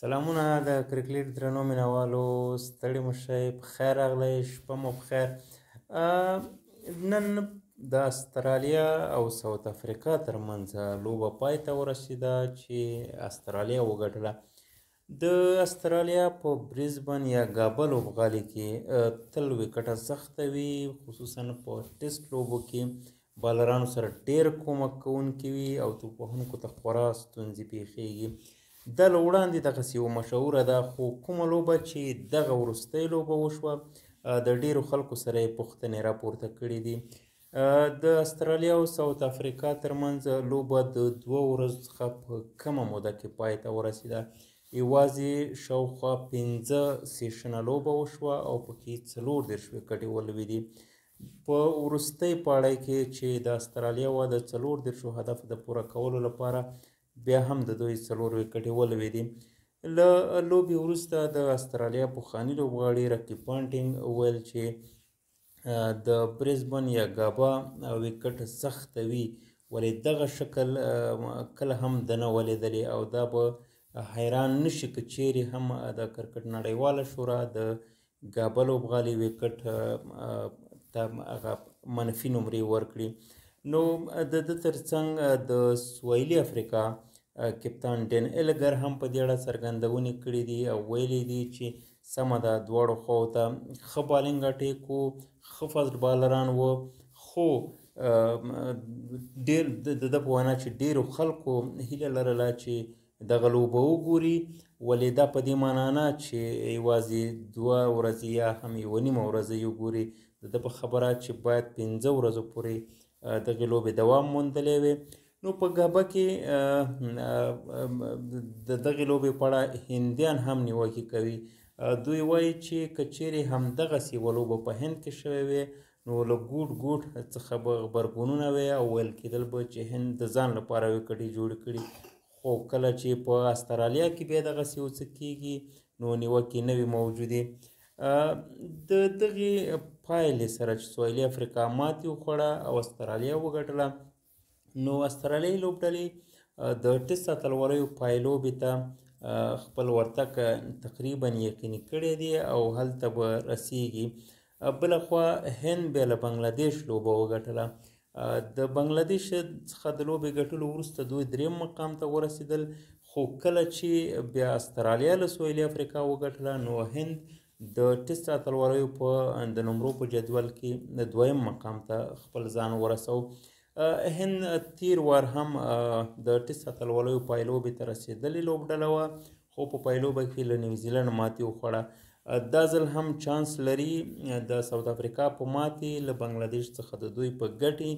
سلامونه د کرکټ درنو مینوالو ستړي مشه په خیر راغلی شپه مو په خیر نن د استرالیا او ساوت افریقا ترمنځ لوبه پای ته ورسیده چې استرالیا وګټله د استرالیا په بریزبن یا ګابه لوبغالي کې تل وکټه سخته وي خصوصا په ټیسټ لوبو کې بالرانو سره ډېر کومک کوونکي وي او توپ وهونکو ته خورا ستونزې پېښېږي دا له وړاندې دغسې یوه مشهوره ده خو کومه لوبه چې دغه وروستۍ لوبه وشوه د ډېرو خلکو سره یې پوښتنې راپورته کړې دي د استرالیا او ساوت افریقا ترمنځ لوبه د دوه ورځو څخه په کمه موده کې پای ته ورسېده یوازې شاوخوا پنځه سیشنه لوبه وشوه او پکې څلور دېرش ویکټې ولوېدې په وروستۍ پاړۍ کې چې د استرالیا وه د څلور دېرشو هدف د پوره کولو لپاره بیا هم د دوی څلور ویکټې ولوېدې له لوبې وروسته د استرالیا پخواني لوبغاړي رکي پانټینګ وویل چې د برزبن یا ګابا ویکټ سخته وي ولې دغه شکل کله هم د نه ولیدلې او دا به حیران نشي که چیرې هم د کرکټ نړیواله شورا د ګابه لوبغالی ویکټ ته هغه منفي نمرې ورکړي نو د ده ترڅنګ د سویلي افریقا کپتان ډین الګر هم په دې اړه څرګندونې کړې دي او ویلي دي چې سمه ده دواړو خو ته ښه بالینګ اټیک و ښه فاست بالران و خو ډیر د ده په وینا چې ډیرو خلکو هیله لرله چې دغه لوبه وګوري ولې دا په دې معنا نه چې یوازې دوه ورځې یا هم یوه نیمه ورځ یې وګوري د ده په خبره چې باید پنځه ورځو پورې دغې لوبې دوام موندلی وي نو په ګابه کې د دغې لوبې په اړه هندیان هم نیوکې کوي دوی وایي چې که چیرې همدغسې یوه لوبه په هند کې شوې وي نو له ګوډ ګوډ څخه به غبرګونونه وي او ویل کېدل به چې هند د ځان لپاره یو کډې جوړ کړي خو کله چې په استرالیا کې بیا دغه سی وڅ کېږي نو نیوکې نه وي موجودې د دغه پایلې سره چې سویلي افریقا ماتې وخوړه او استرالیا وګټله نو استرالي لوبډلې د ټیسټ اتلوریو پایلوبې ته خپل ورتګ تقریبا یقیني کړی دی او هلته به رسیږي بلخوا هند بیا له بنګلادیش لوبه وګټله د بنگلاديش څخه د لوبې ګټلو وروسته دوی دریم مقام ته ورسېدل خو کله چې بیا استرالیا له سویلي افریقا وګټله نو هند د ټیسټ اتلوریو په د نمرو په جدول کې د دویم مقام ته خپل ځان ورسو هند تیر وار هم د ټیسټ اتلوریو پایلوبې ته رسېدلې لوبډله وه خو په پایلوبه کې له نیوزیلند ماتې وخوړه دا ځل هم چانس لري د ساوت افریقا په ماتې له بنگلادیش څخه د دوی په ګټې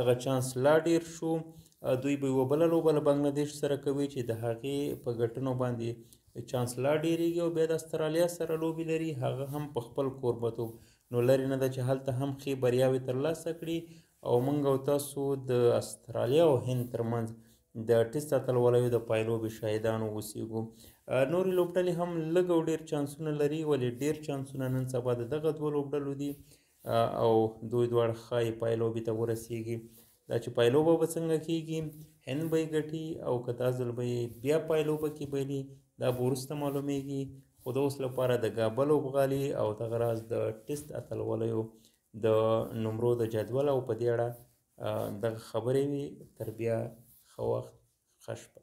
دغه چانس لا ډیر شو دوی به یوه بله لوبه له بنگلادیش سره کوي چې د هغې په ګټنو باندې د چانس لا ډیریږي او بیا د استرالیا سره لوبي لري هغه هم په خپل کوربتوب نو لري نه ده چې هلته هم ښې بریاوې ترلاسه کړي او مونږ او تاسو د استرالیا او هند ترمنځ د ټیسټ اتلولیو د پایلوبې شاهدان اوسیږو نورې لوبډلې هم لږ او ډیر چانسونه لري ولې ډیر چانسونه نن سبا د دغه دوه لوبډلو دي او دوی دواړه ښايي پایلوبې ته ورسیږي دا چې پایلوبه به څنګه کیږي هند به یې ګټي او که دا ځل به یې بیا پایلوبه کې بری دا به وروسته معلومیږي خو د اوس لپاره د ګابل لوبغالي او دغه راز د ټیسټ اتلولیو د نمرو د جدول او په دې اړه دغه خبرې وي تر بیا ښه وخت ښه شپه